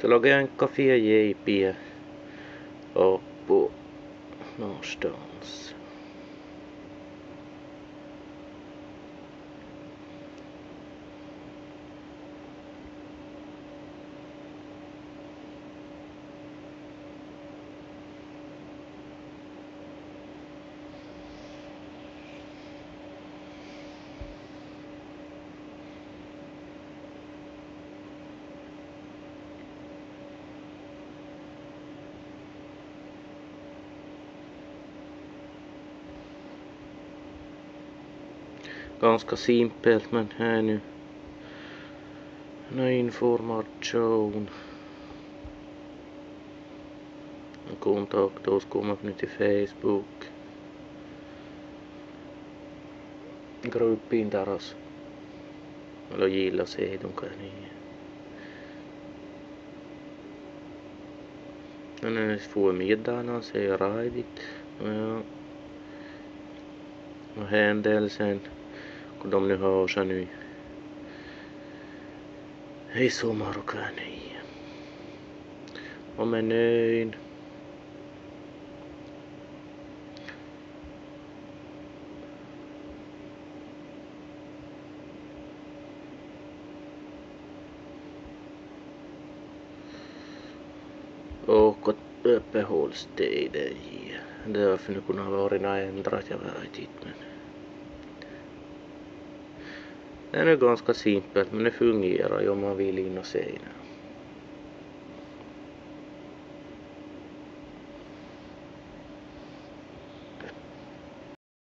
Så loggar en Café JP upp på någonstans. Ganska simpelt men här nu någon information. Kontakta oss, komma nu till Facebook. Gruppin taras. Alltså. Eller gilla sidan kan niin. No ne får middagen se Raivit. Ja. Och händelsen kun de nu har sig nu i sommar och niin. Om är. Och uppehållstider. Därför nu kunna vara ändrat, jag vet inte men Den är ganska simpelt men det fungerar ju om man vill in och se den.